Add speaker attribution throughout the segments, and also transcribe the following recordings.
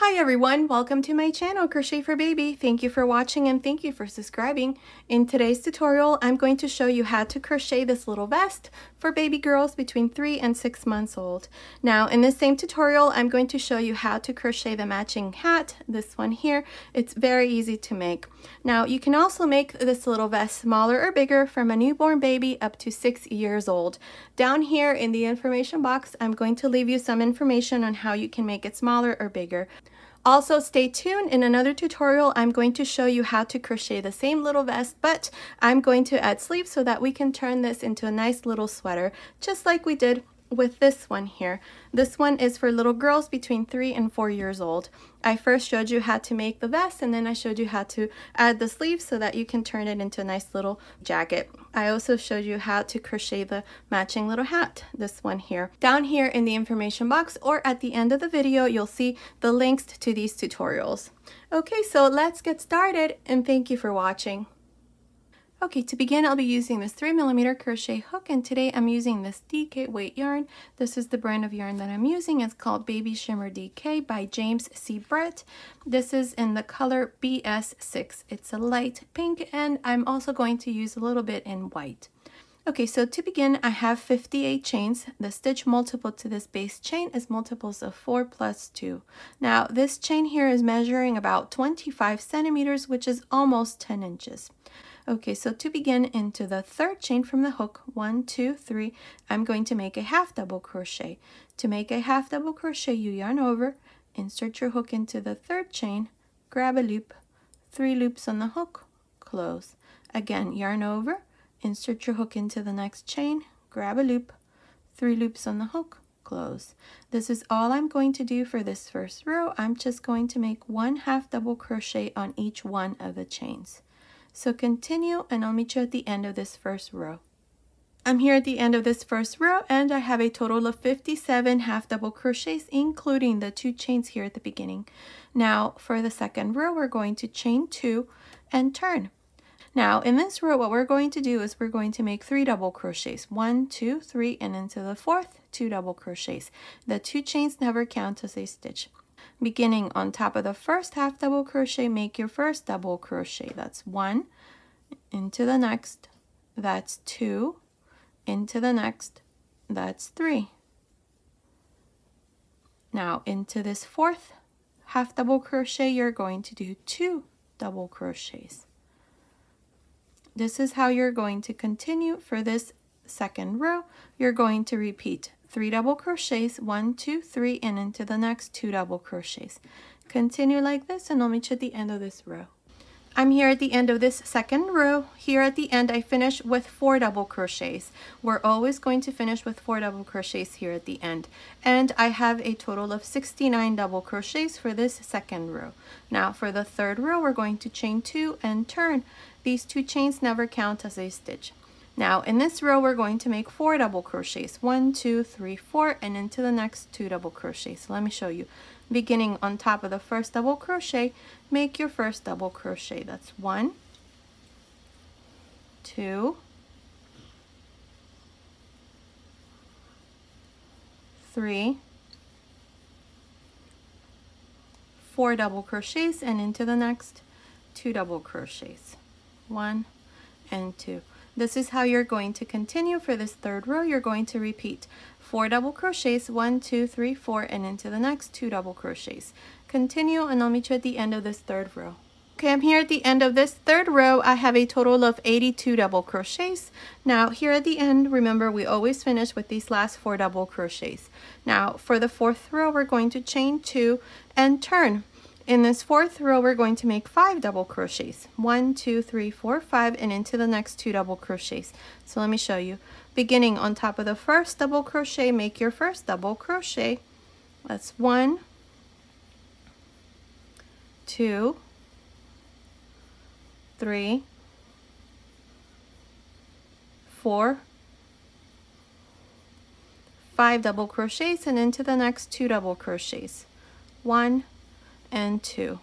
Speaker 1: Hi everyone, welcome to my channel Crochet for Baby. Thank you for watching and thank you for subscribing. In today's tutorial, I'm going to show you how to crochet this little vest for baby girls between 3 and 6 months old. Now in this same tutorial, I'm going to show you how to crochet the matching hat, this one here. It's very easy to make. Now you can also make this little vest smaller or bigger from a newborn baby up to 6 years old. Down here in the information box, I'm going to leave you some information on how you can make it smaller or bigger. Also stay tuned, in another tutorial I'm going to show you how to crochet the same little vest but I'm going to add sleeves so that we can turn this into a nice little sweater just like we did with this one here. This one is for little girls between three and four years old. I first showed you how to make the vest and then I showed you how to add the sleeves so that you can turn it into a nice little jacket. I also showed you how to crochet the matching little hat, this one here. Down here in the information box or at the end of the video, you'll see the links to these tutorials. Okay, so let's get started and thank you for watching. Okay, to begin, I'll be using this 3mm crochet hook, and today I'm using this DK weight yarn. This is the brand of yarn that I'm using. It's called Baby Shimmer DK by James C. Brett. This is in the color BS6. It's a light pink, and I'm also going to use a little bit in white. Okay, so to begin, I have 58 chains. The stitch multiple to this base chain is multiples of 4 plus 2. Now, this chain here is measuring about 25 centimeters, which is almost 10 inches. Okay, so to begin into the third chain from the hook, one, two, three, I'm going to make a half double crochet. To make a half double crochet, you yarn over, insert your hook into the third chain, grab a loop, three loops on the hook, close. Again, yarn over, insert your hook into the next chain, grab a loop, three loops on the hook, close. This is all I'm going to do for this first row. I'm just going to make one half double crochet on each one of the chains. So continue and I'll meet you at the end of this first row. I'm here at the end of this first row and I have a total of 57 half double crochets including the two chains here at the beginning. Now for the second row we're going to chain two and turn. Now in this row what we're going to do is we're going to make three double crochets. One, two, three, and into the fourth, two double crochets. The two chains never count as a stitch beginning on top of the first half double crochet make your first double crochet. That's one into the next that's two into the next that's three. Now into this fourth half double crochet you're going to do two double crochets. This is how you're going to continue for this second row. You're going to repeat three double crochets one two three and into the next two double crochets continue like this and I'll meet you at the end of this row I'm here at the end of this second row. Here at the end, I finish with four double crochets. We're always going to finish with four double crochets here at the end. And I have a total of 69 double crochets for this second row. Now for the third row, we're going to chain two and turn. These two chains never count as a stitch. Now in this row, we're going to make four double crochets. One, two, three, four, and into the next two double crochets. So let me show you. Beginning on top of the first double crochet, make your first double crochet. That's one, two, three, four double crochets, and into the next two double crochets. One and two. This is how you're going to continue for this third row. You're going to repeat four double crochets, one, two, three, four, and into the next two double crochets. Continue and I'll meet you at the end of this third row. Okay, I'm here at the end of this third row. I have a total of 82 double crochets. Now here at the end, remember we always finish with these last four double crochets. Now for the fourth row, we're going to chain two and turn. In this fourth row, we're going to make five double crochets. One, two, three, four, five, and into the next two double crochets. So let me show you. Beginning on top of the first double crochet, make your first double crochet. That's one, two, three, four, five double crochets, and into the next two double crochets. One, and two.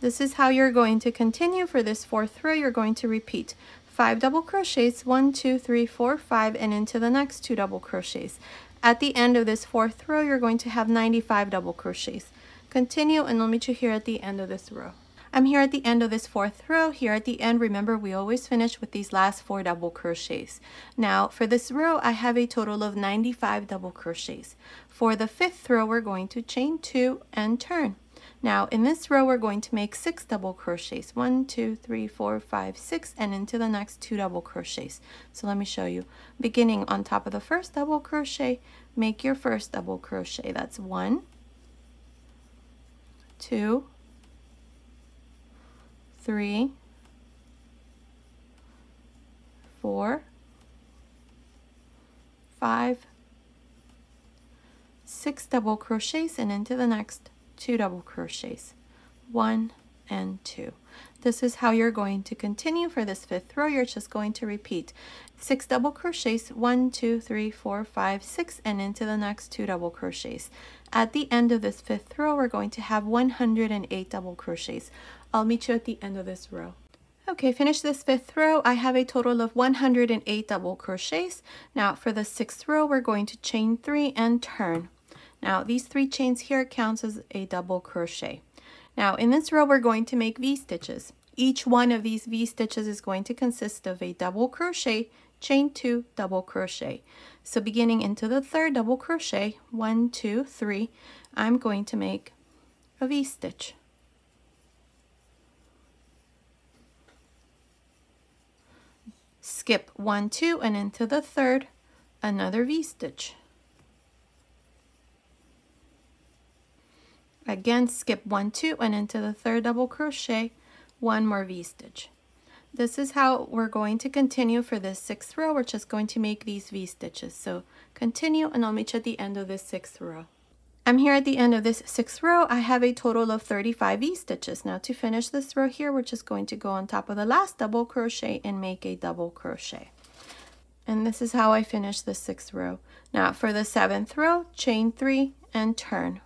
Speaker 1: This is how you're going to continue for this fourth row. You're going to repeat five double crochets, one, two, three, four, five, and into the next two double crochets. At the end of this fourth row, you're going to have 95 double crochets. continue and I'll meet you here at the end of this row. I'm here at the end of this fourth row. Here at the end, remember we always finish with these last four double crochets. Now for this row, I have a total of 95 double crochets. For the fifth row, we're going to chain two and turn. Now in this row, we're going to make six double crochets. One, two, three, four, five, six, and into the next two double crochets. So let me show you. Beginning on top of the first double crochet, make your first double crochet. That's one, two, three, four, five, six double crochets and into the next two double crochets. One and two. This is how you're going to continue for this fifth row. You're just going to repeat six double crochets, one, two, three, four, five, six, and into the next two double crochets. At the end of this fifth row, we're going to have 108 double crochets. I'll meet you at the end of this row. Okay, finish this fifth row. I have a total of 108 double crochets. Now for the sixth row, we're going to chain three and turn. Now these three chains here counts as a double crochet. Now in this row, we're going to make V-stitches. Each one of these V-stitches is going to consist of a double crochet, chain two, double crochet. So beginning into the third double crochet, one, two, three, I'm going to make a V-stitch. Skip one, two, and into the third, another V-stitch. Again, skip one, two, and into the third double crochet, one more V-stitch. This is how we're going to continue for this sixth row. We're just going to make these V-stitches. So continue, and I'll meet you at the end of this sixth row. I'm here at the end of this sixth row. I have a total of 35 V-stitches. Now to finish this row here, we're just going to go on top of the last double crochet and make a double crochet. And this is how I finish the sixth row. Now for the seventh row, chain three and turn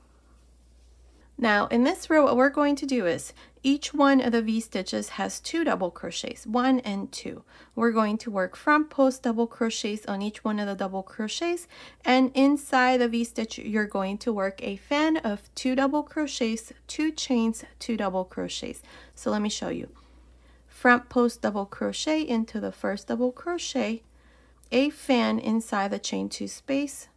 Speaker 1: now in this row, what we're going to do is each one of the V-stitches has two double crochets, one and two. We're going to work front post double crochets on each one of the double crochets and inside the V-stitch, you're going to work a fan of two double crochets, two chains, two double crochets. So let me show you. Front post double crochet into the first double crochet, a fan inside the chain two space,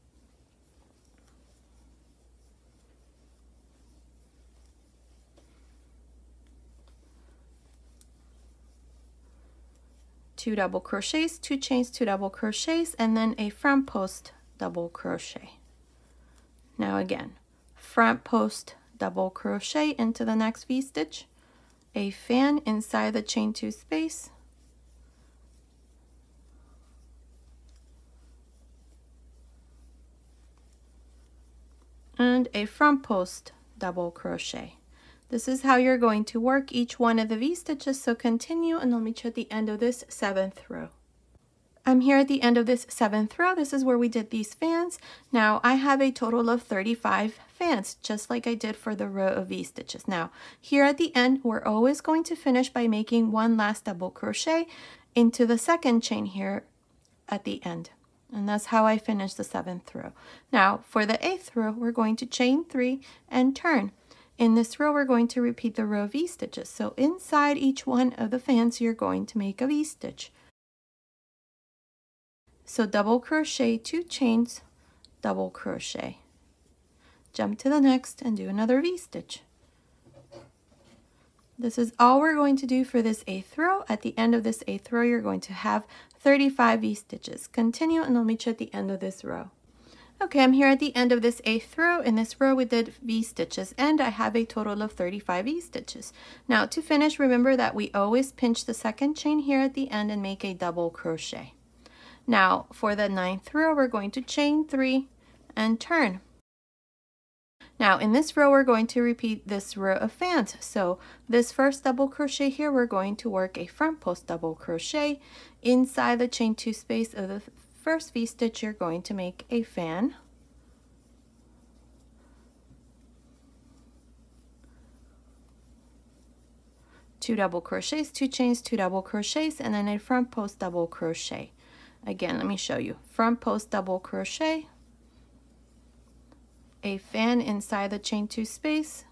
Speaker 1: two double crochets, two chains, two double crochets, and then a front post double crochet. Now again, front post double crochet into the next V-stitch, a fan inside the chain two space, and a front post double crochet. This is how you're going to work each one of the V-stitches, so continue and I'll meet you at the end of this seventh row. I'm here at the end of this seventh row. This is where we did these fans. Now I have a total of 35 fans, just like I did for the row of V-stitches. Now here at the end, we're always going to finish by making one last double crochet into the second chain here at the end. And that's how I finish the seventh row. Now for the eighth row, we're going to chain three and turn. In this row, we're going to repeat the row of V-stitches. So inside each one of the fans, you're going to make a V-stitch. So double crochet, two chains, double crochet. Jump to the next and do another V-stitch. This is all we're going to do for this eighth row. At the end of this eighth row, you're going to have 35 V-stitches. Continue and I'll meet you at the end of this row. Okay, I'm here at the end of this eighth row. In this row, we did V-stitches, and I have a total of 35 V-stitches. Now, to finish, remember that we always pinch the second chain here at the end and make a double crochet. Now, for the ninth row, we're going to chain three and turn. Now, in this row, we're going to repeat this row of fans. So this first double crochet here, we're going to work a front post double crochet inside the chain two space of the first v-stitch you're going to make a fan. Two double crochets two chains two double crochets and then a front post double crochet. Again let me show you. Front post double crochet. A fan inside the chain two space.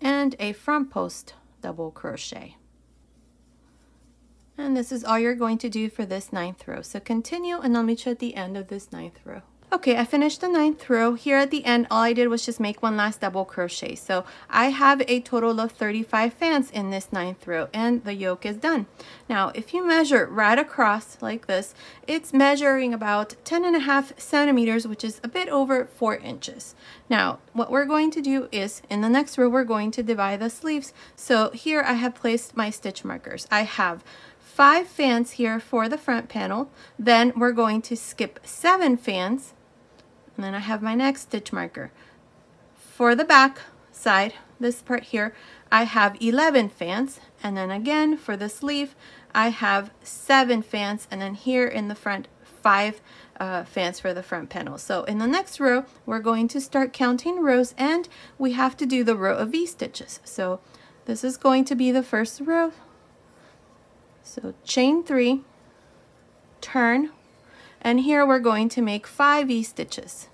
Speaker 1: And a front post double crochet. And this is all you're going to do for this ninth row. So continue and I'll meet you at the end of this ninth row. Okay, I finished the ninth row. Here at the end, all I did was just make one last double crochet. So I have a total of 35 fans in this ninth row and the yoke is done. Now, if you measure right across like this, it's measuring about 10 and a half centimeters, which is a bit over four inches. Now, what we're going to do is in the next row, we're going to divide the sleeves. So here I have placed my stitch markers. I have five fans here for the front panel. Then we're going to skip seven fans and then I have my next stitch marker. For the back side, this part here, I have 11 fans. And then again, for the sleeve, I have seven fans. And then here in the front, five uh, fans for the front panel. So in the next row, we're going to start counting rows and we have to do the row of V-stitches. So this is going to be the first row. So chain three, turn, and here we're going to make five V-stitches.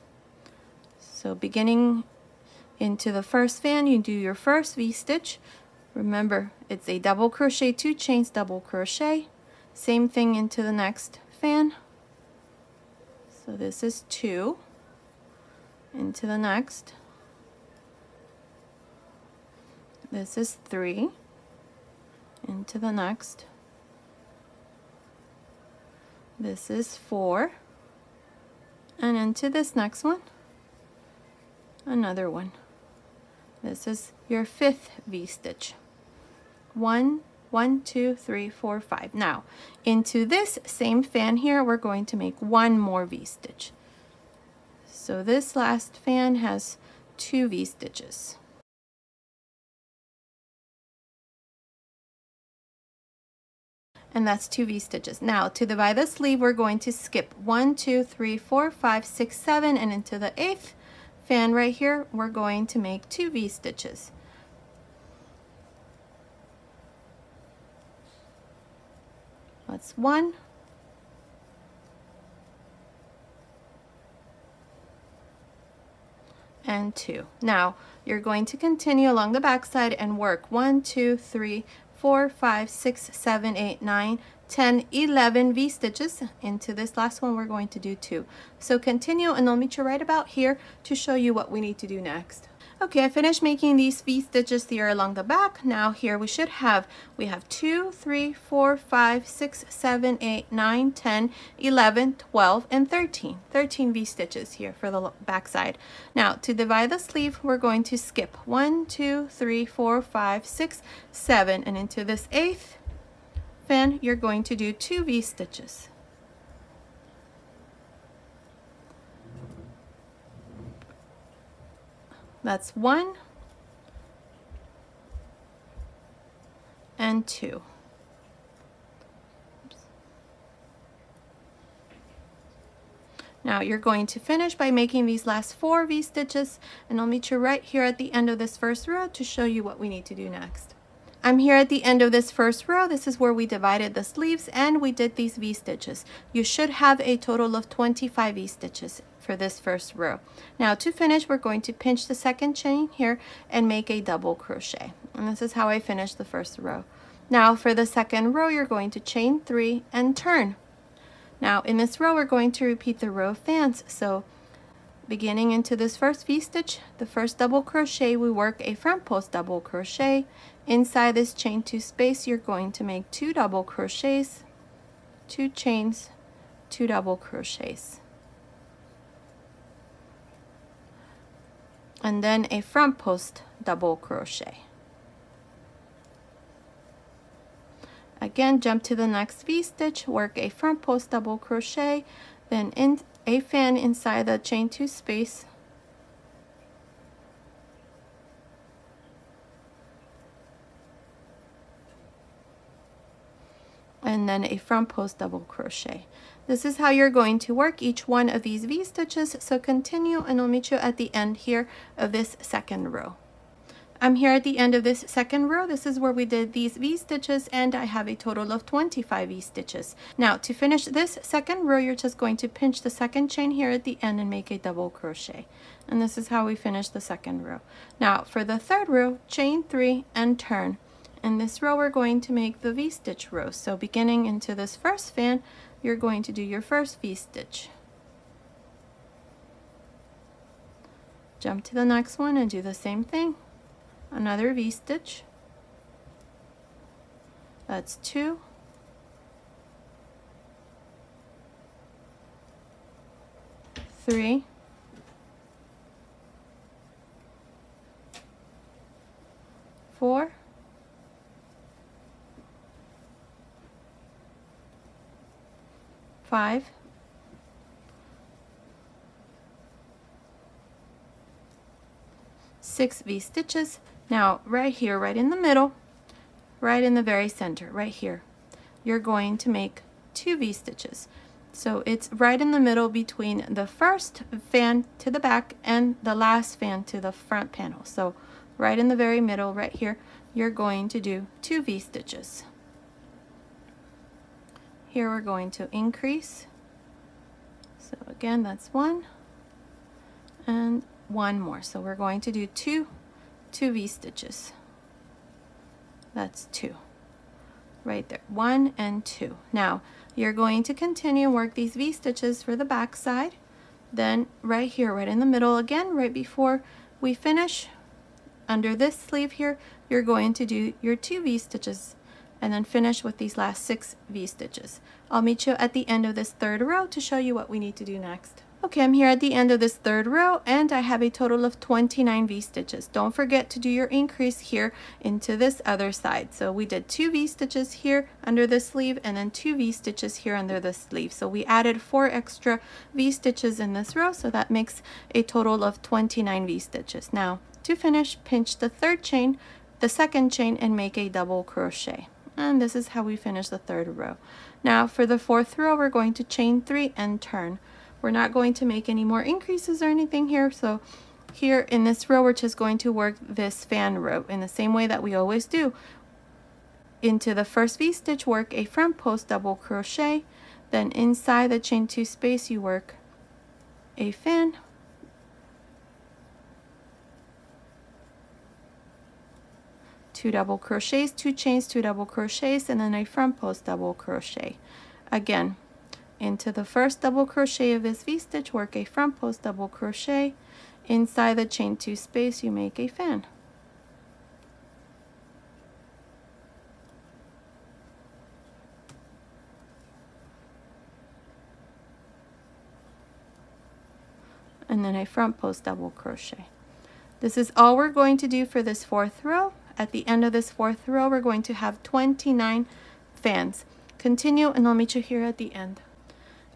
Speaker 1: So beginning into the first fan, you do your first V-stitch. Remember, it's a double crochet, two chains, double crochet. Same thing into the next fan. So this is two. Into the next. This is three. Into the next. This is four. And into this next one, another one. This is your fifth V-stitch. One, one, two, three, four, five. Now, into this same fan here, we're going to make one more V-stitch. So this last fan has two V-stitches. And that's two V-stitches. Now to divide the sleeve, we're going to skip one, two, three, four, five, six, seven, and into the eighth fan right here, we're going to make two V-stitches. That's one, and two. Now, you're going to continue along the back side and work one, two, three, 4, 5, 6, 7, 8, 9, 10, 11 V-stitches. Into this last one, we're going to do two. So continue and I'll meet you right about here to show you what we need to do next. Okay, I finished making these V-stitches here along the back. Now here we should have, we have 2, 3, 4, 5, 6, 7, 8, 9, 10, 11, 12, and 13. 13 V-stitches here for the back side. Now to divide the sleeve, we're going to skip 1, 2, 3, 4, 5, 6, 7, and into this eighth fan, you're going to do 2 V-stitches. That's one and two. Now you're going to finish by making these last four V-stitches and I'll meet you right here at the end of this first row to show you what we need to do next. I'm here at the end of this first row. This is where we divided the sleeves and we did these V-stitches. You should have a total of 25 V-stitches for this first row. Now to finish, we're going to pinch the second chain here and make a double crochet. And this is how I finished the first row. Now for the second row, you're going to chain three and turn. Now in this row, we're going to repeat the row of fans. So beginning into this first V-stitch, the first double crochet, we work a front post double crochet. Inside this chain two space, you're going to make two double crochets, two chains, two double crochets. And then a front post double crochet. Again, jump to the next V-stitch, work a front post double crochet, then in a fan inside the chain two space, and then a front post double crochet. This is how you're going to work each one of these V-stitches, so continue and I'll meet you at the end here of this second row. I'm here at the end of this second row. This is where we did these V-stitches and I have a total of 25 V-stitches. Now to finish this second row, you're just going to pinch the second chain here at the end and make a double crochet. And this is how we finish the second row. Now for the third row, chain three and turn. In this row, we're going to make the V-stitch row. So beginning into this first fan, you're going to do your first V-stitch. Jump to the next one and do the same thing. Another V-stitch. That's two. Three. Four. Five. six V-stitches. Now, right here, right in the middle, right in the very center, right here, you're going to make two V-stitches. So it's right in the middle between the first fan to the back and the last fan to the front panel. So right in the very middle, right here, you're going to do two V-stitches. Here we're going to increase. So again, that's one and one more. So we're going to do two, two V-stitches. That's two. Right there, one and two. Now, you're going to continue work these V-stitches for the back side. Then right here, right in the middle again, right before we finish, under this sleeve here, you're going to do your two V-stitches and then finish with these last six V-stitches. I'll meet you at the end of this third row to show you what we need to do next. Okay, I'm here at the end of this third row and I have a total of 29 V-stitches. Don't forget to do your increase here into this other side. So we did two V-stitches here under the sleeve and then two V-stitches here under the sleeve. So we added four extra V-stitches in this row, so that makes a total of 29 V-stitches. Now, to finish, pinch the third chain, the second chain, and make a double crochet. And this is how we finish the third row. Now, for the fourth row, we're going to chain three and turn. We're not going to make any more increases or anything here. So here in this row, we're just going to work this fan row in the same way that we always do. Into the first V-stitch, work a front post double crochet. Then inside the chain two space, you work a fan. Two double crochets, two chains, two double crochets, and then a front post double crochet. Again, into the first double crochet of this V-stitch, work a front post double crochet. Inside the chain two space, you make a fan. and then a front post double crochet. This is all we're going to do for this fourth row. At the end of this fourth row, we're going to have 29 fans. Continue and I'll meet you here at the end.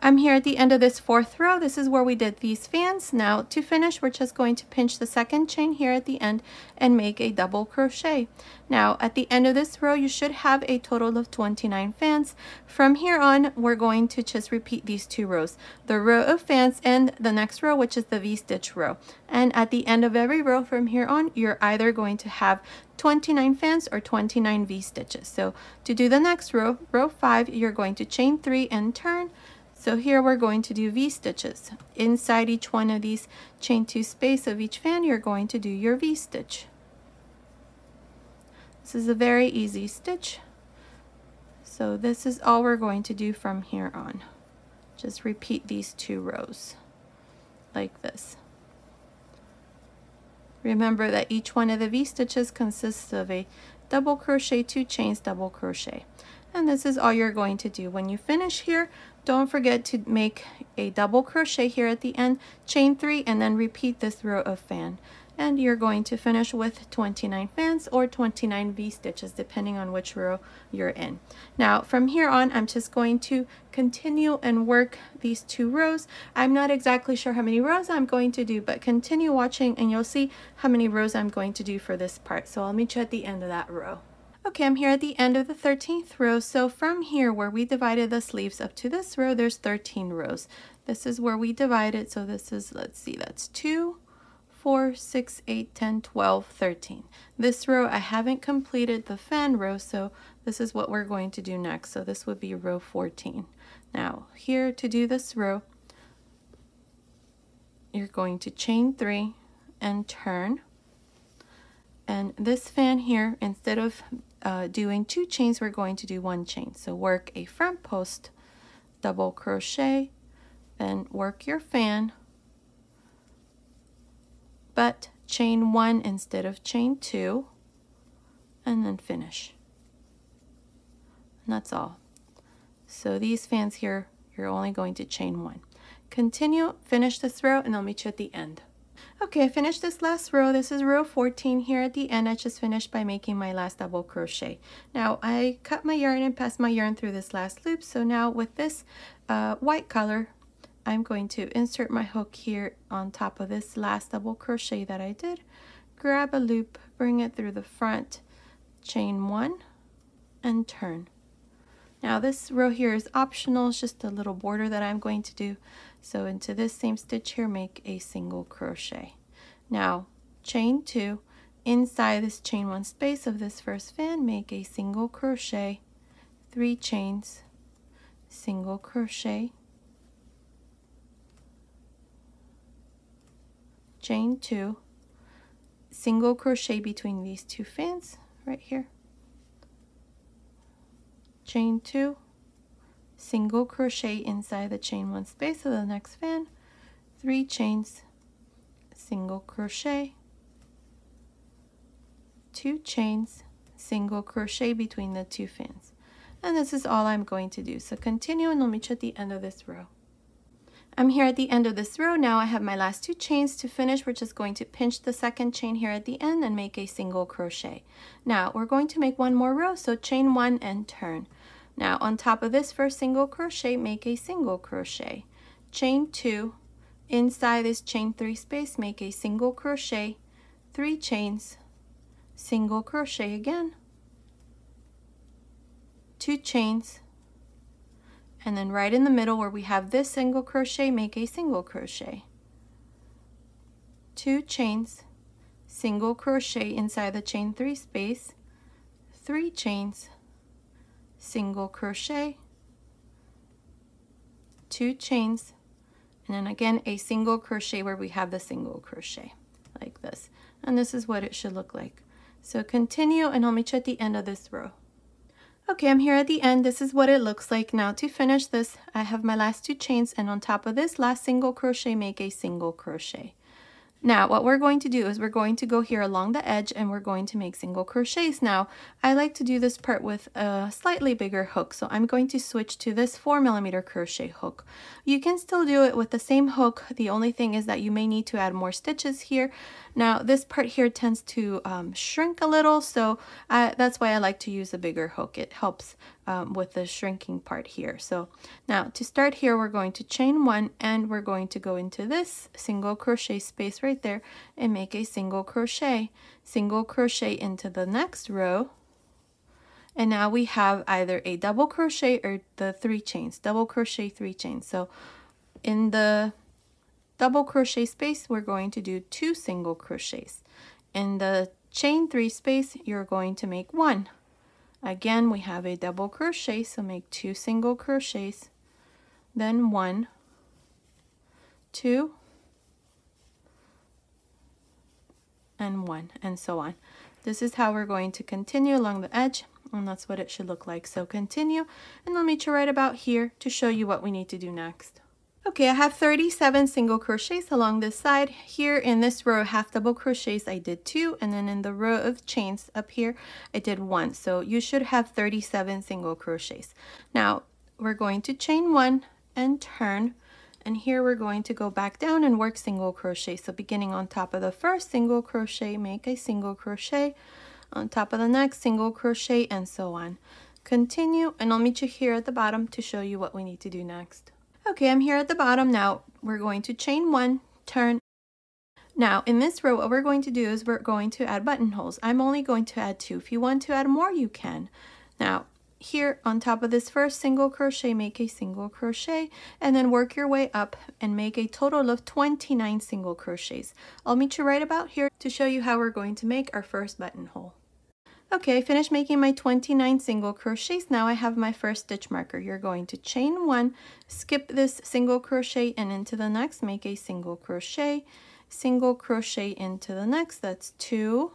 Speaker 1: I'm here at the end of this fourth row. This is where we did these fans. Now to finish, we're just going to pinch the second chain here at the end and make a double crochet. Now at the end of this row, you should have a total of 29 fans. From here on, we're going to just repeat these two rows, the row of fans and the next row, which is the V-stitch row. And at the end of every row from here on, you're either going to have 29 fans or 29 V-stitches. So to do the next row, row five, you're going to chain three and turn, so here we're going to do V-stitches. Inside each one of these chain two space of each fan, you're going to do your V-stitch. This is a very easy stitch. So this is all we're going to do from here on. Just repeat these two rows like this. Remember that each one of the V-stitches consists of a double crochet, two chains, double crochet. And this is all you're going to do. When you finish here, don't forget to make a double crochet here at the end, chain three, and then repeat this row of fan. And you're going to finish with 29 fans or 29 V-stitches, depending on which row you're in. Now, from here on, I'm just going to continue and work these two rows. I'm not exactly sure how many rows I'm going to do, but continue watching and you'll see how many rows I'm going to do for this part. So I'll meet you at the end of that row. Okay, I'm here at the end of the 13th row. So from here where we divided the sleeves up to this row, there's 13 rows. This is where we divided. So this is, let's see, that's two, 4, 6, 8, 10, 12, 13. This row, I haven't completed the fan row, so this is what we're going to do next. So this would be row 14. Now, here to do this row, you're going to chain three and turn. And this fan here, instead of uh, doing two chains, we're going to do one chain. So work a front post, double crochet, then work your fan, but chain one instead of chain two, and then finish. And that's all. So these fans here, you're only going to chain one. Continue, finish this row, and I'll meet you at the end. Okay, I finished this last row. This is row 14 here at the end. I just finished by making my last double crochet. Now, I cut my yarn and passed my yarn through this last loop. So now with this uh, white color, I'm going to insert my hook here on top of this last double crochet that I did. Grab a loop, bring it through the front, chain one, and turn. Now this row here is optional, it's just a little border that I'm going to do. So into this same stitch here, make a single crochet. Now chain two, inside this chain one space of this first fan, make a single crochet, three chains, single crochet, chain two, single crochet between these two fans right here, chain two, single crochet inside the chain one space of the next fan, three chains, single crochet, two chains, single crochet between the two fans. And this is all I'm going to do. So continue and I'll meet you at the end of this row. I'm here at the end of this row. Now I have my last two chains to finish. We're just going to pinch the second chain here at the end and make a single crochet. Now we're going to make one more row. So chain one and turn. Now on top of this first single crochet, make a single crochet. Chain two, inside this chain three space, make a single crochet, three chains, single crochet again, two chains, and then right in the middle where we have this single crochet, make a single crochet. Two chains, single crochet inside the chain three space, three chains, single crochet, two chains, and then again a single crochet where we have the single crochet like this. And this is what it should look like. So continue and I'll meet you at the end of this row. Okay, I'm here at the end. This is what it looks like. Now to finish this, I have my last two chains and on top of this last single crochet, make a single crochet. Now what we're going to do is we're going to go here along the edge and we're going to make single crochets. Now I like to do this part with a slightly bigger hook so I'm going to switch to this 4 millimeter crochet hook. You can still do it with the same hook the only thing is that you may need to add more stitches here. Now this part here tends to um, shrink a little so I, that's why I like to use a bigger hook. It helps um, with the shrinking part here. So now to start here, we're going to chain one and we're going to go into this single crochet space right there and make a single crochet, single crochet into the next row. And now we have either a double crochet or the three chains, double crochet, three chains. So in the double crochet space, we're going to do two single crochets. In the chain three space, you're going to make one. Again, we have a double crochet, so make two single crochets, then one, two, and one, and so on. This is how we're going to continue along the edge, and that's what it should look like. So continue, and I'll meet you right about here to show you what we need to do next. Okay, I have 37 single crochets along this side. Here in this row half double crochets, I did two, and then in the row of chains up here, I did one. So you should have 37 single crochets. Now, we're going to chain one and turn, and here we're going to go back down and work single crochet. So beginning on top of the first single crochet, make a single crochet, on top of the next single crochet, and so on. Continue, and I'll meet you here at the bottom to show you what we need to do next. Okay, I'm here at the bottom now. We're going to chain one, turn. Now, in this row, what we're going to do is we're going to add buttonholes. I'm only going to add two. If you want to add more, you can. Now, here on top of this first single crochet make a single crochet and then work your way up and make a total of 29 single crochets I'll meet you right about here to show you how we're going to make our first buttonhole okay I finished making my 29 single crochets. Now I have my first stitch marker. You're going to chain one skip this single crochet and into the next make a single crochet. Single crochet into the next. That's two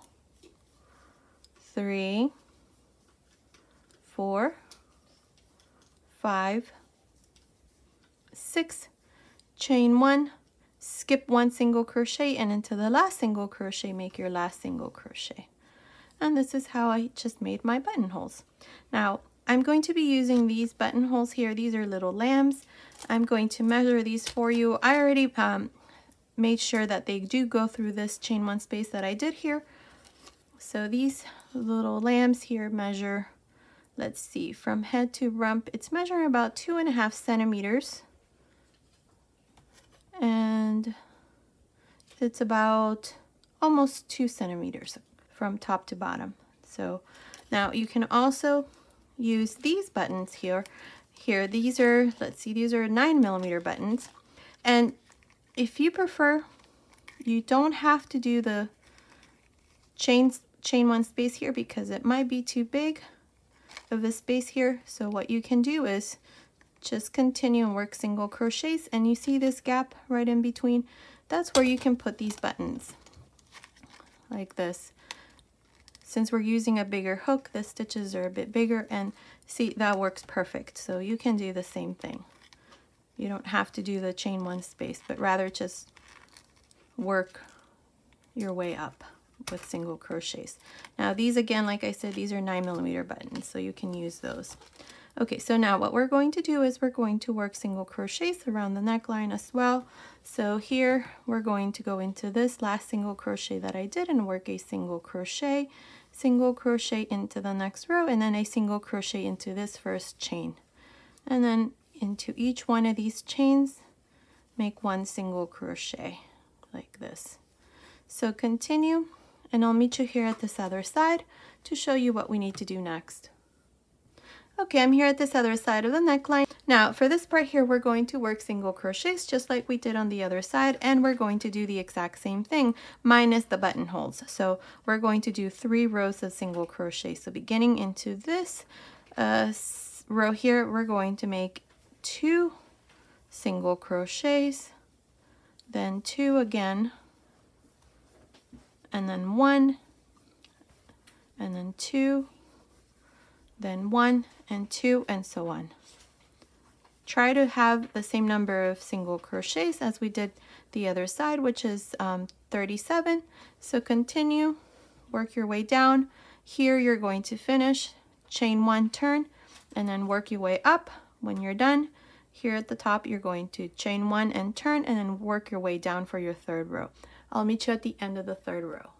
Speaker 1: three four, five, six, chain one, skip one single crochet and into the last single crochet, make your last single crochet. And this is how I just made my buttonholes. Now, I'm going to be using these buttonholes here. These are little lambs. I'm going to measure these for you. I already um, made sure that they do go through this chain one space that I did here. So these little lambs here measure let's see, from head to rump, it's measuring about two and a half centimeters. And it's about almost two centimeters from top to bottom. So now you can also use these buttons here. Here, these are, let's see, these are nine millimeter buttons. And if you prefer, you don't have to do the chain, chain one space here because it might be too big of a space here. So what you can do is just continue and work single crochets and you see this gap right in between. That's where you can put these buttons like this. Since we're using a bigger hook, the stitches are a bit bigger and see that works perfect. So you can do the same thing. You don't have to do the chain one space, but rather just work your way up with single crochets. Now these again, like I said, these are nine millimeter buttons, so you can use those. Okay, so now what we're going to do is we're going to work single crochets around the neckline as well. So here we're going to go into this last single crochet that I did and work a single crochet, single crochet into the next row, and then a single crochet into this first chain. And then into each one of these chains, make one single crochet like this. So continue and I'll meet you here at this other side to show you what we need to do next. Okay, I'm here at this other side of the neckline. Now, for this part here, we're going to work single crochets just like we did on the other side, and we're going to do the exact same thing, minus the buttonholes. So we're going to do three rows of single crochet. So beginning into this uh, row here, we're going to make two single crochets, then two again, and then one, and then two, then one and two, and so on. Try to have the same number of single crochets as we did the other side, which is um, 37. So continue, work your way down. Here you're going to finish, chain one, turn, and then work your way up. When you're done, here at the top, you're going to chain one and turn, and then work your way down for your third row. I'll meet you at the end of the third row.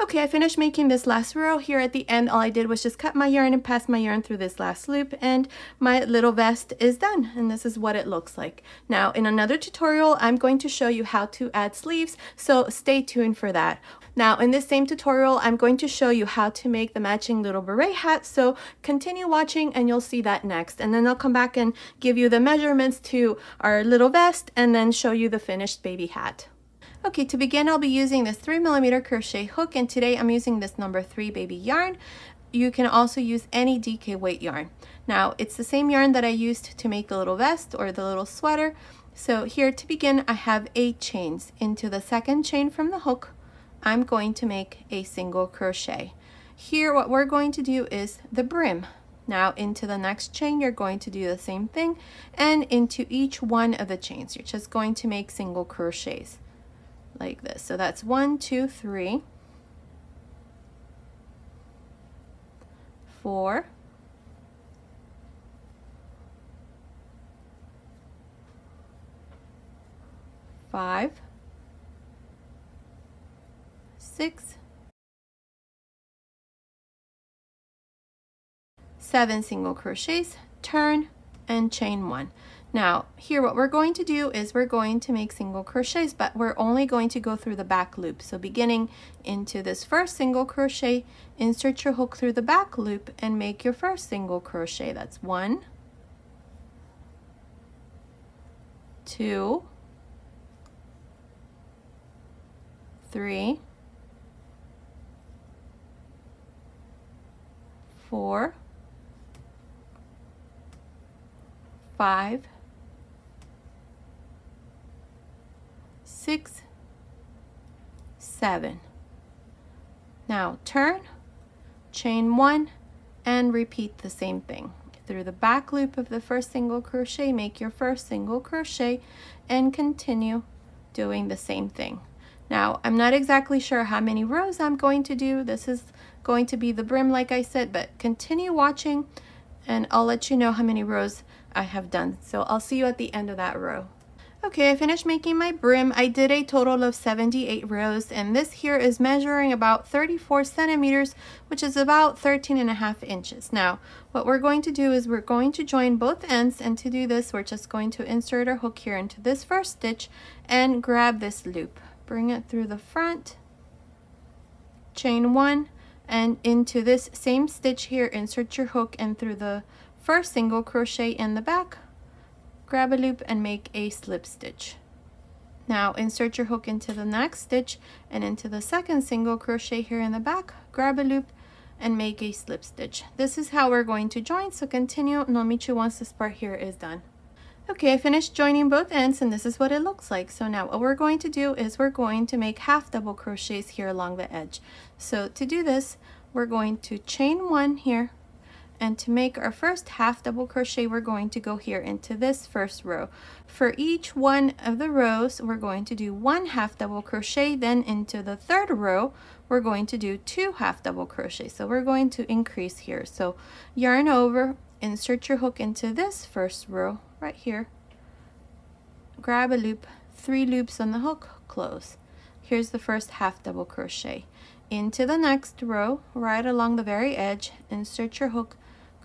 Speaker 1: Okay, I finished making this last row. Here at the end, all I did was just cut my yarn and pass my yarn through this last loop and my little vest is done. And this is what it looks like. Now, in another tutorial, I'm going to show you how to add sleeves, so stay tuned for that. Now, in this same tutorial, I'm going to show you how to make the matching little beret hat, so continue watching and you'll see that next. And then I'll come back and give you the measurements to our little vest and then show you the finished baby hat. Okay, to begin, I'll be using this three millimeter crochet hook, and today I'm using this number three baby yarn. You can also use any DK weight yarn. Now, it's the same yarn that I used to make the little vest or the little sweater. So here to begin, I have eight chains. Into the second chain from the hook, I'm going to make a single crochet. Here, what we're going to do is the brim. Now into the next chain, you're going to do the same thing and into each one of the chains, you're just going to make single crochets like this. So that's one, two, three, four, five, six, seven single crochets, turn, and chain one. Now, here what we're going to do is we're going to make single crochets, but we're only going to go through the back loop. So beginning into this first single crochet, insert your hook through the back loop and make your first single crochet. That's one, two, three, four, five, six, seven. Now turn, chain one, and repeat the same thing. Through the back loop of the first single crochet, make your first single crochet and continue doing the same thing. Now, I'm not exactly sure how many rows I'm going to do. This is going to be the brim, like I said, but continue watching and I'll let you know how many rows I have done. So I'll see you at the end of that row. Okay, I finished making my brim. I did a total of 78 rows and this here is measuring about 34 centimeters, which is about 13 and a half inches. Now, what we're going to do is we're going to join both ends and to do this, we're just going to insert our hook here into this first stitch and grab this loop. Bring it through the front, chain one, and into this same stitch here, insert your hook and through the first single crochet in the back, grab a loop and make a slip stitch. Now insert your hook into the next stitch and into the second single crochet here in the back, grab a loop and make a slip stitch. This is how we're going to join, so continue you once this part here is done. Okay, I finished joining both ends and this is what it looks like. So now what we're going to do is we're going to make half double crochets here along the edge. So to do this, we're going to chain one here and to make our first half double crochet we're going to go here into this first row. For each one of the rows we're going to do one half double crochet. Then into the third row we're going to do two half double crochet. So we're going to increase here. So yarn over insert your hook into this first row right here. Grab a loop three loops on the hook close. Here's the first half double crochet. Into the next row right along the very edge insert your hook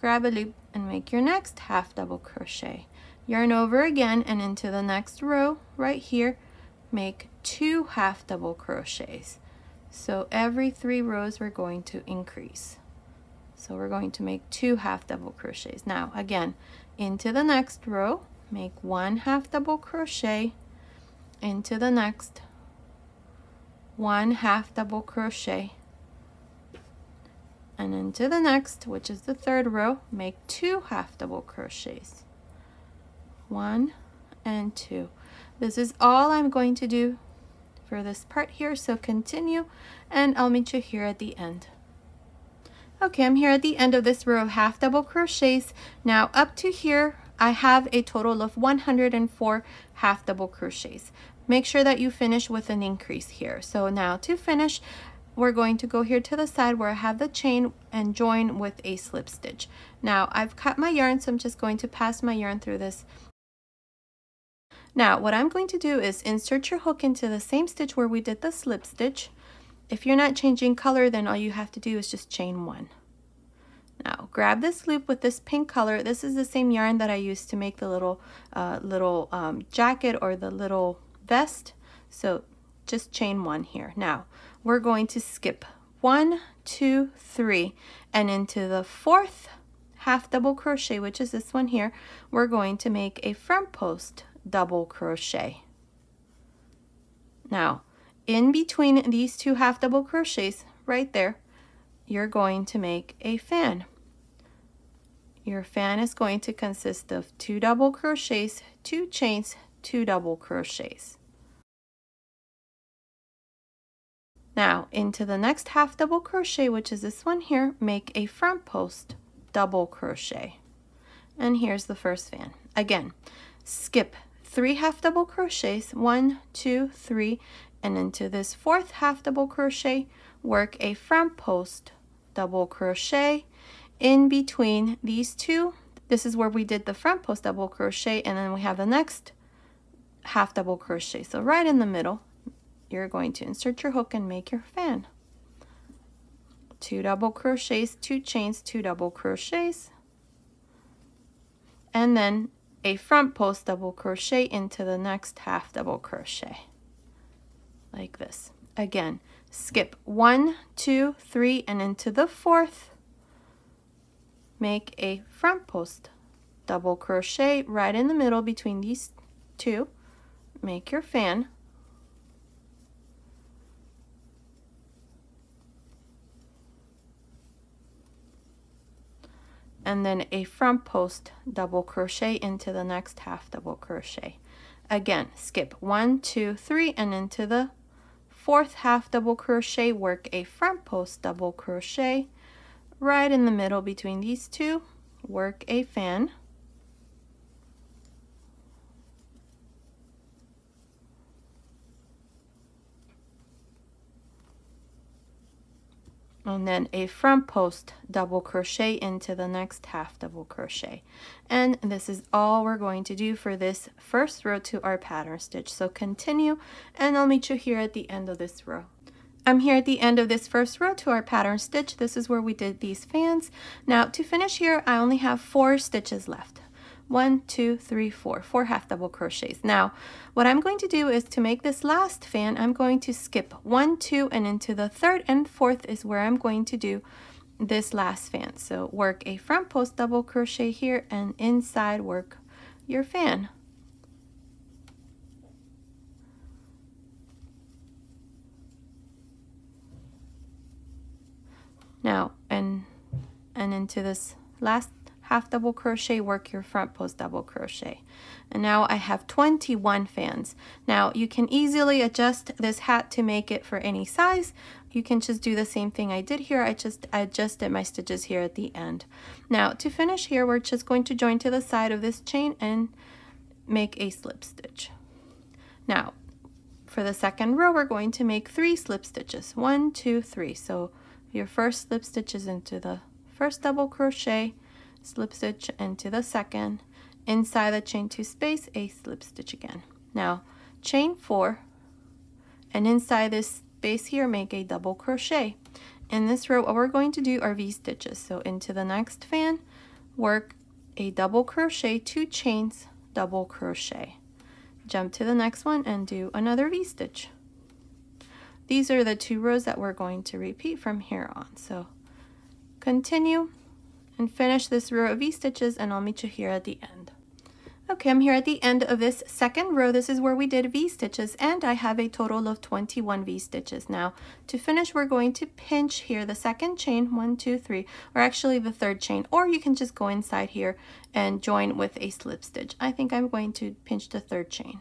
Speaker 1: grab a loop and make your next half double crochet. Yarn over again and into the next row right here, make two half double crochets. So every three rows we're going to increase. So we're going to make two half double crochets. Now again, into the next row, make one half double crochet, into the next, one half double crochet, and into the next which is the third row make two half double crochets. One and two. This is all I'm going to do for this part here so continue and I'll meet you here at the end. Okay I'm here at the end of this row of half double crochets. Now up to here I have a total of 104 half double crochets. Make sure that you finish with an increase here. So now to finish we're going to go here to the side where I have the chain and join with a slip stitch. Now I've cut my yarn so I'm just going to pass my yarn through this. Now what I'm going to do is insert your hook into the same stitch where we did the slip stitch. If you're not changing color then all you have to do is just chain one. Now grab this loop with this pink color. This is the same yarn that I used to make the little uh, little um, jacket or the little vest. So just chain one here. Now we're going to skip one, two, three, and into the fourth half double crochet, which is this one here, we're going to make a front post double crochet. Now, in between these two half double crochets, right there, you're going to make a fan. Your fan is going to consist of two double crochets, two chains, two double crochets. Now into the next half double crochet, which is this one here, make a front post double crochet. And here's the first fan. Again, skip three half double crochets, one, two, three, and into this fourth half double crochet, work a front post double crochet in between these two. This is where we did the front post double crochet, and then we have the next half double crochet. So right in the middle, you're going to insert your hook and make your fan. Two double crochets, two chains, two double crochets. And then a front post double crochet into the next half double crochet. Like this. Again skip one two three and into the fourth. Make a front post double crochet right in the middle between these two. Make your fan and then a front post double crochet into the next half double crochet. Again skip one two three and into the fourth half double crochet work a front post double crochet right in the middle between these two work a fan and then a front post double crochet into the next half double crochet. And this is all we're going to do for this first row to our pattern stitch. So continue and I'll meet you here at the end of this row. I'm here at the end of this first row to our pattern stitch. This is where we did these fans. Now to finish here I only have four stitches left one two three four. Four half double crochets. Now what I'm going to do is to make this last fan I'm going to skip one two and into the third and fourth is where I'm going to do this last fan. So work a front post double crochet here and inside work your fan. Now and and into this last half double crochet work your front post double crochet. And now I have 21 fans. Now you can easily adjust this hat to make it for any size. You can just do the same thing I did here. I just adjusted my stitches here at the end. Now to finish here we're just going to join to the side of this chain and make a slip stitch. Now for the second row we're going to make three slip stitches. One two three. So your first slip stitch is into the first double crochet slip stitch into the second. Inside the chain two space a slip stitch again. Now chain four and inside this space here make a double crochet. In this row what we're going to do are v stitches. So into the next fan work a double crochet two chains double crochet. Jump to the next one and do another v stitch. These are the two rows that we're going to repeat from here on. So continue and finish this row of V-stitches and I'll meet you here at the end. Okay, I'm here at the end of this second row. This is where we did V-stitches and I have a total of 21 V-stitches. Now, to finish, we're going to pinch here the second chain, one, two, three, or actually the third chain, or you can just go inside here and join with a slip stitch. I think I'm going to pinch the third chain.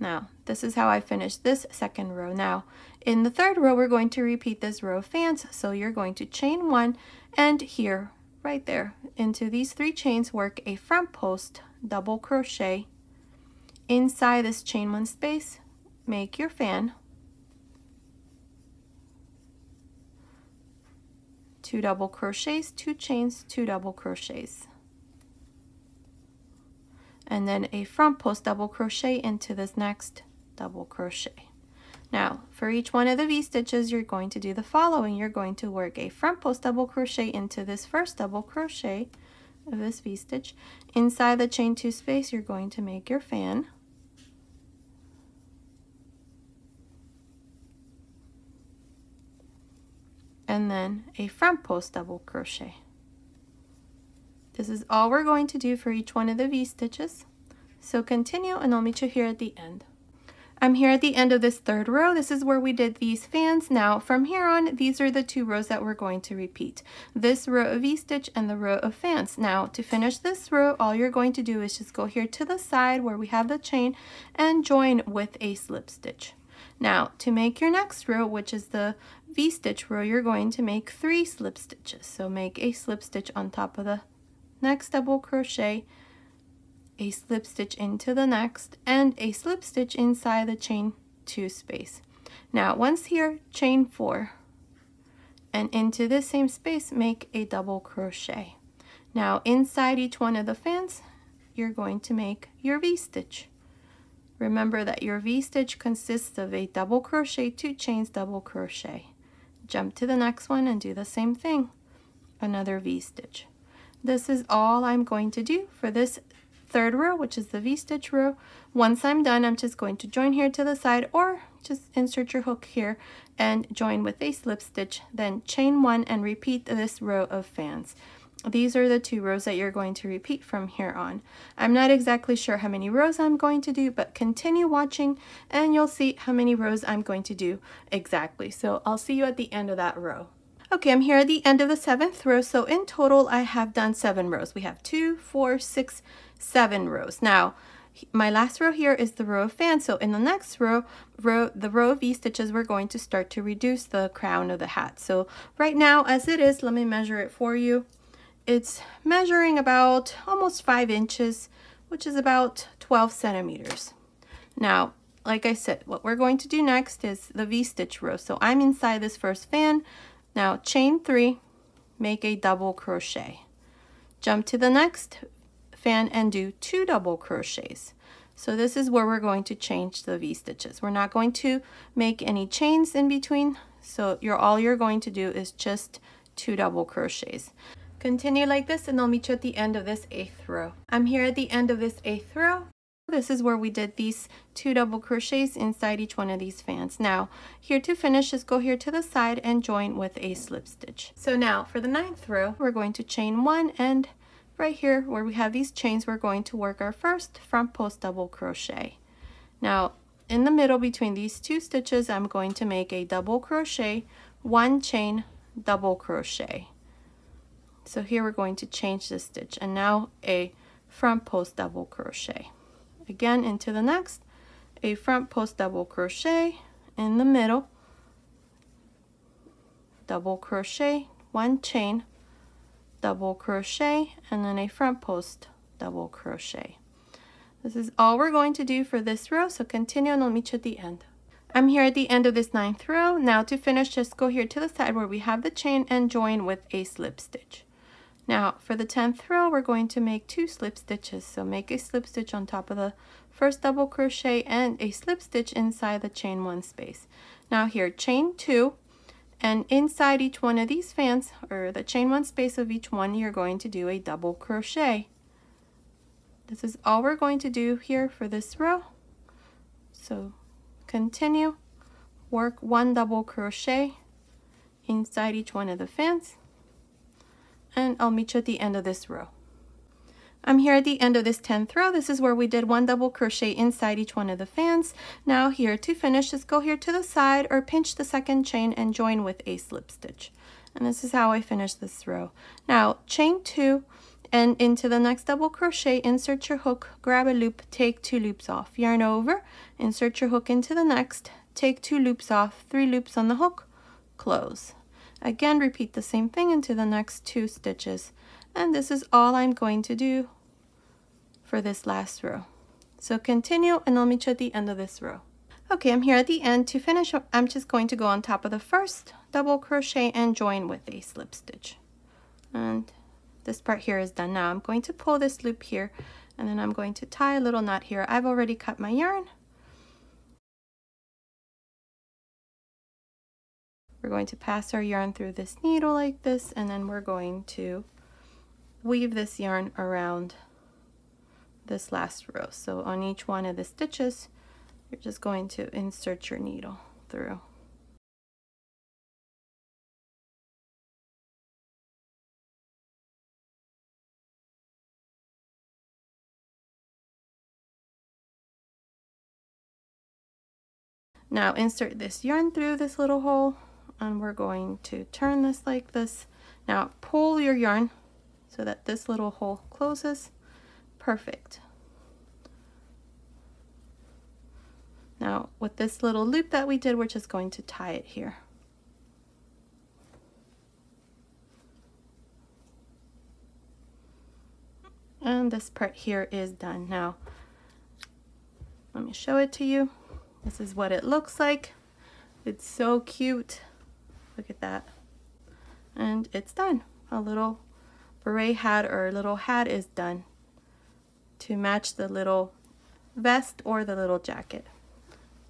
Speaker 1: Now, this is how I finished this second row. Now, in the third row, we're going to repeat this row of fans. So you're going to chain one and here right there. Into these three chains work a front post double crochet. Inside this chain one space make your fan. Two double crochets two chains two double crochets. And then a front post double crochet into this next double crochet now, for each one of the V-stitches, you're going to do the following. You're going to work a front post double crochet into this first double crochet of this V-stitch. Inside the chain two space, you're going to make your fan. And then a front post double crochet. This is all we're going to do for each one of the V-stitches. So continue and I'll meet you here at the end. I'm here at the end of this third row. This is where we did these fans. Now from here on, these are the two rows that we're going to repeat. This row of V-stitch and the row of fans. Now to finish this row, all you're going to do is just go here to the side where we have the chain and join with a slip stitch. Now to make your next row, which is the V-stitch row, you're going to make three slip stitches. So make a slip stitch on top of the next double crochet a slip stitch into the next and a slip stitch inside the chain two space. Now once here, chain four and into this same space, make a double crochet. Now inside each one of the fans, you're going to make your V-stitch. Remember that your V-stitch consists of a double crochet, two chains, double crochet. Jump to the next one and do the same thing. Another V-stitch. This is all I'm going to do for this third row, which is the V-stitch row. Once I'm done, I'm just going to join here to the side or just insert your hook here and join with a slip stitch, then chain one and repeat this row of fans. These are the two rows that you're going to repeat from here on. I'm not exactly sure how many rows I'm going to do, but continue watching and you'll see how many rows I'm going to do exactly. So I'll see you at the end of that row. Okay, I'm here at the end of the seventh row. So in total, I have done seven rows. We have two, four, six, seven rows. Now, my last row here is the row of fans. So in the next row, row the row of V-stitches, we're going to start to reduce the crown of the hat. So right now, as it is, let me measure it for you. It's measuring about almost five inches, which is about 12 centimeters. Now, like I said, what we're going to do next is the V-stitch row. So I'm inside this first fan. Now chain three, make a double crochet. Jump to the next fan and do two double crochets. So this is where we're going to change the V-stitches. We're not going to make any chains in between. So you're all you're going to do is just two double crochets. Continue like this and I'll meet you at the end of this eighth row. I'm here at the end of this eighth row. This is where we did these two double crochets inside each one of these fans. Now, here to finish, just go here to the side and join with a slip stitch. So now for the ninth row, we're going to chain one and right here where we have these chains, we're going to work our first front post double crochet. Now, in the middle between these two stitches, I'm going to make a double crochet, one chain, double crochet. So here we're going to change the stitch and now a front post double crochet. Again into the next, a front post double crochet in the middle, double crochet, one chain, double crochet, and then a front post double crochet. This is all we're going to do for this row, so continue and I'll meet you at the end. I'm here at the end of this ninth row. Now to finish, just go here to the side where we have the chain and join with a slip stitch. Now for the 10th row, we're going to make two slip stitches. So make a slip stitch on top of the first double crochet and a slip stitch inside the chain one space. Now here, chain two, and inside each one of these fans, or the chain one space of each one, you're going to do a double crochet. This is all we're going to do here for this row. So continue, work one double crochet inside each one of the fans and I'll meet you at the end of this row. I'm here at the end of this 10th row. This is where we did one double crochet inside each one of the fans. Now here to finish, just go here to the side or pinch the second chain and join with a slip stitch. And this is how I finish this row. Now chain two and into the next double crochet, insert your hook, grab a loop, take two loops off. Yarn over, insert your hook into the next, take two loops off, three loops on the hook, close. Again, repeat the same thing into the next two stitches. And this is all I'm going to do for this last row. So continue and I'll meet you at the end of this row. Okay, I'm here at the end. To finish, I'm just going to go on top of the first double crochet and join with a slip stitch. And this part here is done now. I'm going to pull this loop here and then I'm going to tie a little knot here. I've already cut my yarn We're going to pass our yarn through this needle like this, and then we're going to weave this yarn around this last row. So on each one of the stitches, you're just going to insert your needle through. Now insert this yarn through this little hole and we're going to turn this like this. Now pull your yarn so that this little hole closes. Perfect. Now with this little loop that we did, we're just going to tie it here. And this part here is done. Now, let me show it to you. This is what it looks like. It's so cute. Look at that. And it's done. A little beret hat or a little hat is done to match the little vest or the little jacket.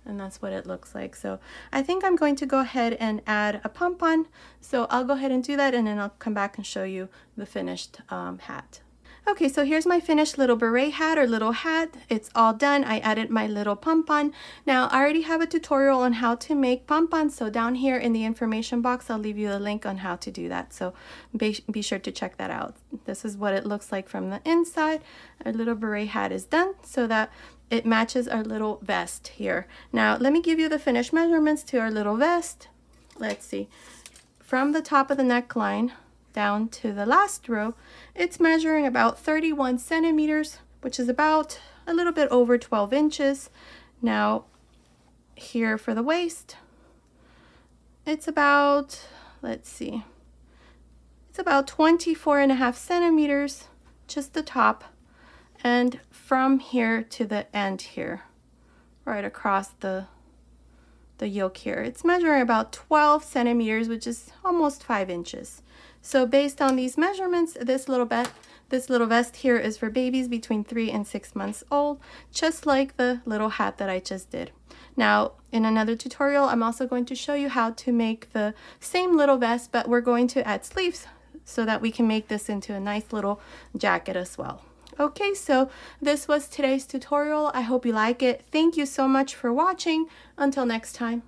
Speaker 1: And that's what it looks like. So I think I'm going to go ahead and add a pom-pom. So I'll go ahead and do that and then I'll come back and show you the finished um, hat. Okay, so here's my finished little beret hat or little hat. It's all done. I added my little pom-pom. Now, I already have a tutorial on how to make pom-poms, so down here in the information box, I'll leave you a link on how to do that. So be, be sure to check that out. This is what it looks like from the inside. Our little beret hat is done so that it matches our little vest here. Now, let me give you the finished measurements to our little vest. Let's see. From the top of the neckline, down to the last row, it's measuring about 31 centimeters, which is about a little bit over 12 inches. Now, here for the waist, it's about, let's see, it's about 24 and a half centimeters, just the top, and from here to the end here, right across the the yoke here. It's measuring about 12 centimeters, which is almost five inches. So based on these measurements, this little vest, this little vest here is for babies between three and six months old, just like the little hat that I just did. Now, in another tutorial, I'm also going to show you how to make the same little vest, but we're going to add sleeves so that we can make this into a nice little jacket as well. Okay, so this was today's tutorial. I hope you like it. Thank you so much for watching. Until next time.